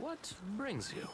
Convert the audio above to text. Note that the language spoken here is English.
What brings you?